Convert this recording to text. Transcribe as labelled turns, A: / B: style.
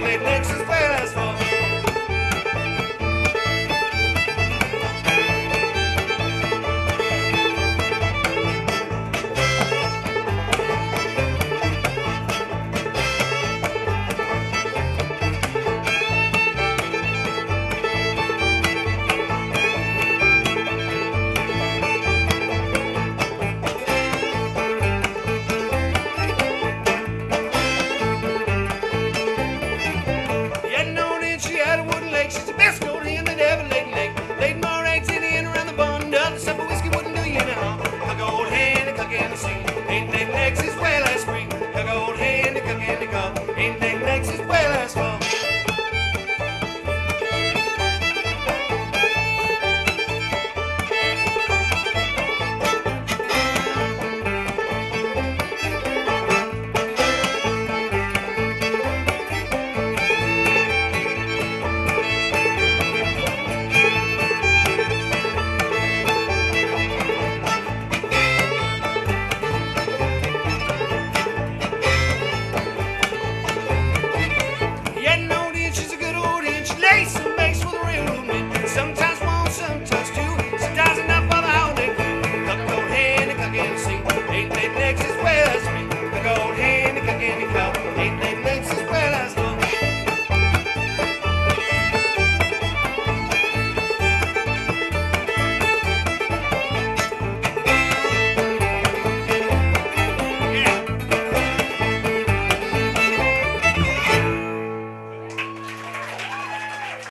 A: Angelica,